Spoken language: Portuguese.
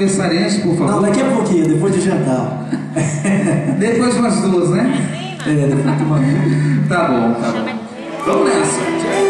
aniversariante, por favor. Não, daqui a pouquinho, depois de jantar. Depois umas duas, né? É, depois de uma... Tá bom, tá bom. Vamos nessa.